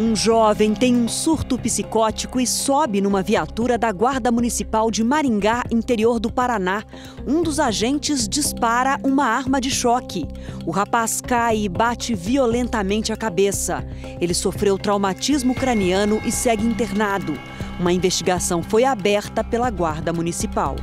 Um jovem tem um surto psicótico e sobe numa viatura da Guarda Municipal de Maringá, interior do Paraná. Um dos agentes dispara uma arma de choque. O rapaz cai e bate violentamente a cabeça. Ele sofreu traumatismo craniano e segue internado. Uma investigação foi aberta pela Guarda Municipal.